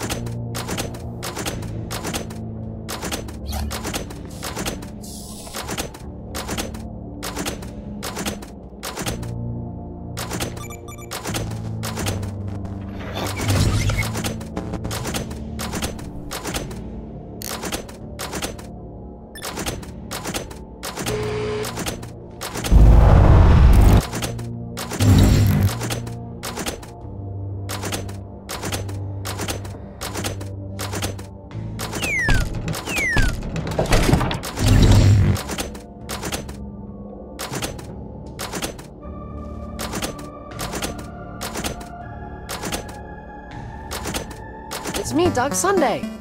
you It's me, Dog Sunday.